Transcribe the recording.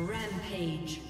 Rampage.